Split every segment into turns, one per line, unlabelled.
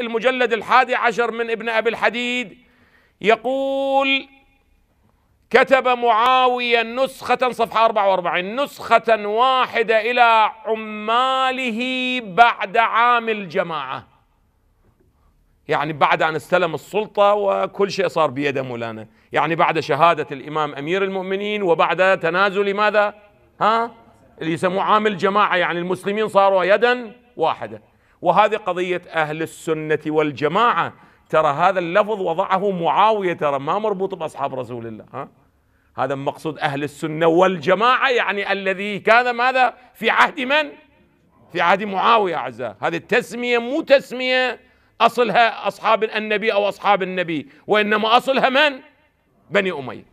المجلد الحادي عشر من ابن أبي الحديد يقول كتب معاوية نسخة صفحة 44 نسخة واحدة إلى عماله بعد عام الجماعة. يعني بعد أن استلم السلطة وكل شيء صار بيده مولانا. يعني بعد شهادة الإمام أمير المؤمنين وبعد تنازل ماذا؟ ها؟ اللي يسموه عام الجماعة يعني المسلمين صاروا يدا واحدة وهذه قضية أهل السنة والجماعة. ترى هذا اللفظ وضعه معاوية ترى ما مربوط بأصحاب رسول الله ها؟ هذا مقصود أهل السنة والجماعة يعني الذي كان ماذا؟ في عهد من؟ في عهد معاوية أعزائي. هذه التسمية مو تسمية أصلها أصحاب النبي أو أصحاب النبي وإنما أصلها من؟ بني أمية.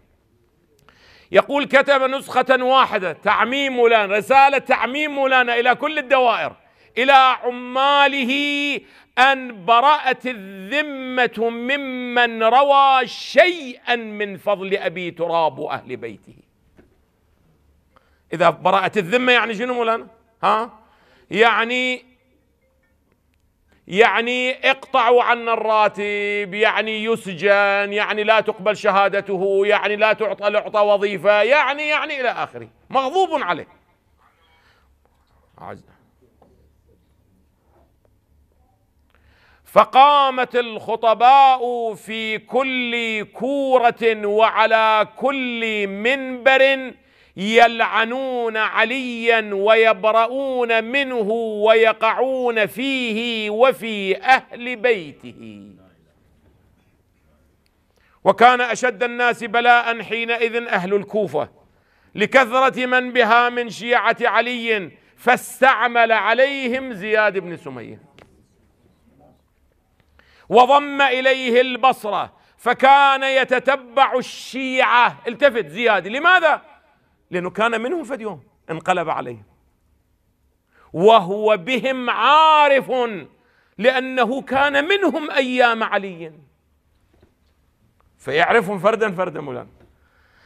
يقول كتب نسخة واحدة تعميم مولانا رسالة تعميم مولانا إلى كل الدوائر. إلى عماله أن برأت الذمة ممن روى شيئا من فضل أبي تراب وأهل بيته. إذا برأت الذمة يعني شنو مولانا؟ ها؟ يعني يعني اقطعوا عنا الراتب يعني يسجن يعني لا تقبل شهادته يعني لا تعطى لعطى وظيفة يعني يعني إلى آخره. مغضوب عليه. فقامت الخطباء في كل كورة وعلى كل منبر يلعنون عليا ويبرؤون منه ويقعون فيه وفي أهل بيته. وكان أشد الناس بلاء حينئذ أهل الكوفة لكثرة من بها من شيعة علي فاستعمل عليهم زياد بن سمية. وضم إليه البصرة فكان يتتبع الشيعة. التفت زياد لماذا؟ لأنه كان منهم فد يوم انقلب عليهم. وهو بهم عارف لأنه كان منهم أيام علي. فيعرفهم فردا فردا مولانا.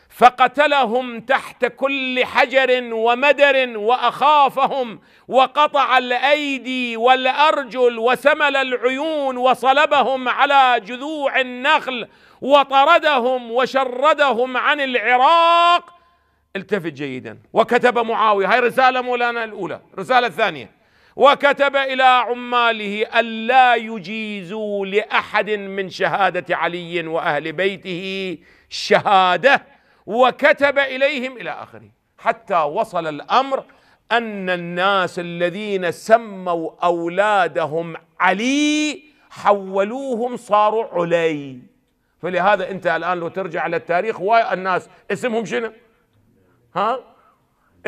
فقتلهم تحت كل حجر ومدر وأخافهم وقطع الأيدي والأرجل وسمل العيون وصلبهم على جذوع النخل وطردهم وشردهم عن العراق. التفت جيدا. وكتب معاوية هاي رسالة مولانا الأولى رسالة الثانية. وكتب إلى عماله ألا يجيزوا لأحد من شهادة علي وأهل بيته شهادة. وكتب إليهم إلى آخره. حتى وصل الأمر أن الناس الذين سموا أولادهم علي حولوهم صاروا علي. فلهذا أنت الآن لو ترجع للتاريخ الناس اسمهم شنو؟ ها؟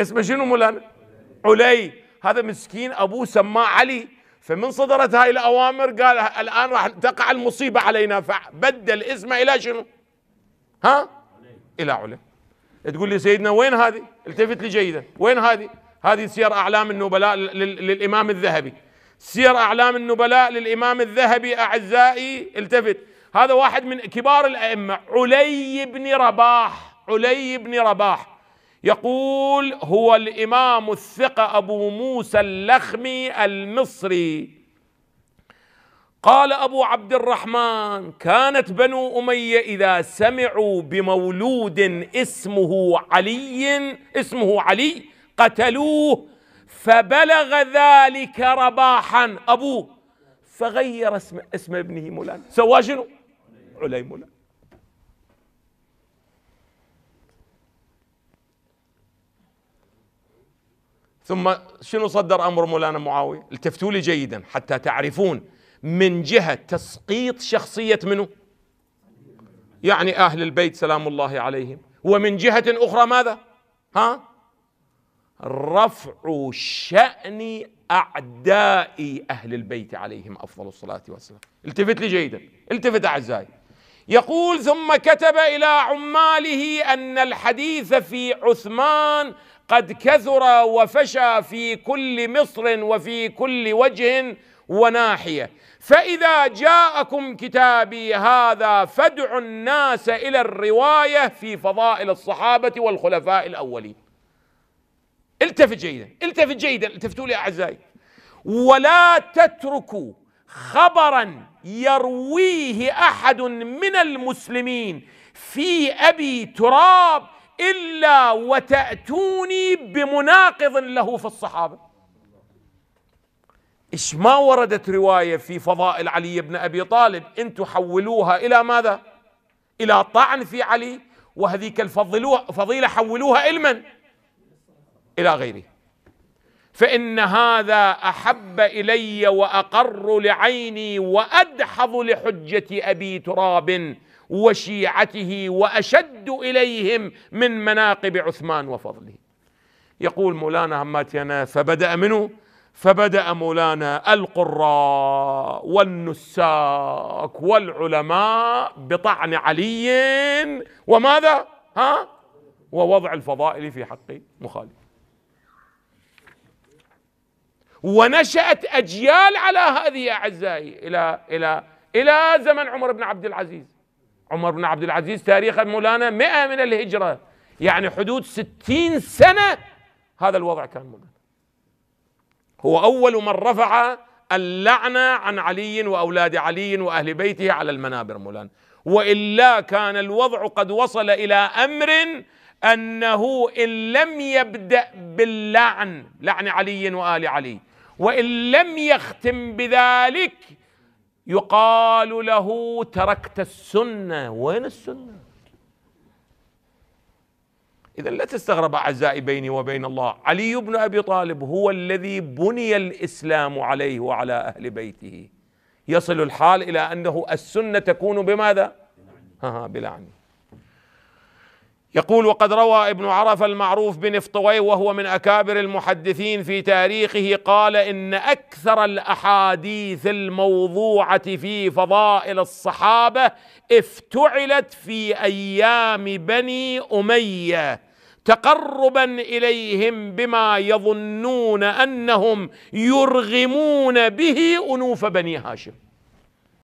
اسمه شنو مولانا؟ علي. هذا مسكين أبوه سماه علي. فمن صدرت هاي الأوامر قال الآن راح تقع المصيبة علينا فبدل اسمه إلى شنو؟ ها؟ إلى علي تقول لي سيدنا وين هذه؟ التفت لي جيدا. وين هذه؟ هذه سير أعلام النبلاء للإمام الذهبي. سير أعلام النبلاء للإمام الذهبي أعزائي التفت. هذا واحد من كبار الأئمة علي بن رباح. علي بن رباح. يقول هو الإمام الثقة أبو موسى اللخمي المصري. قال أبو عبد الرحمن كانت بنو أمية إذا سمعوا بمولود اسمه علي اسمه علي قتلوه فبلغ ذلك رباحا ابوه فغير اسم اسم ابنه مولانا سوى شنو؟ علي مولانا ثم شنو صدر أمر مولانا معاوية؟ التفتوا لي جيدا حتى تعرفون من جهة تسقيط شخصية منه؟ يعني أهل البيت سلام الله عليهم ومن جهة أخرى ماذا؟ ها؟ رفع شأن أعداء أهل البيت عليهم أفضل الصلاة والسلام التفت لي جيدا التفت أعزائي يقول ثم كتب إلى عماله أن الحديث في عثمان قد كثر وفشى في كل مصر وفي كل وجه وناحية. فإذا جاءكم كتابي هذا فادعوا الناس إلى الرواية في فضائل الصحابة والخلفاء الأولين. التفت جيدا التفت جيدا التفتوا لي أعزائي. ولا تتركوا خبرا يرويه أحد من المسلمين في أبي تراب إلا وتأتوني بمناقض له في الصحابة. إيش ما وردت رواية في فضائل علي بن أبي طالب إن تحولوها إلى ماذا؟ إلى طعن في علي وهذيك الفضيله حولوها علما إلى غيره. فإن هذا أحب إلي وأقر لعيني وأدحض لحجة أبي تراب وشيعته وأشد إليهم من مناقب عثمان وفضله. يقول مولانا هماتينا فبدأ منه فبدأ مولانا القراء والنساك والعلماء بطعن علي. وماذا؟ ها؟ ووضع الفضائل في حق مخالف. ونشأت أجيال على هذه أعزائي إلى إلى إلى زمن عمر بن عبد العزيز. عمر بن عبد العزيز تاريخ مولانا مئة من الهجرة. يعني حدود ستين سنة هذا الوضع كان مولانا هو أول من رفع اللعنة عن علي وأولاد علي وأهل بيته على المنابر مولانا. وإلا كان الوضع قد وصل إلى أمر أنه إن لم يبدأ باللعن لعن علي وآل علي. وإن لم يختم بذلك يقال له تركت السنة. وين السنة؟ إذا لا تستغرب أعزائي بيني وبين الله. علي بن أبي طالب هو الذي بني الإسلام عليه وعلى أهل بيته. يصل الحال إلى أنه السنة تكون بماذا؟ ها بلعنه يقول وقد روى ابن عرف المعروف بن فطوي وهو من أكابر المحدثين في تاريخه قال إن أكثر الأحاديث الموضوعة في فضائل الصحابة افتعلت في أيام بني أمية تقربا إليهم بما يظنون أنهم يرغمون به أنوف بني هاشم.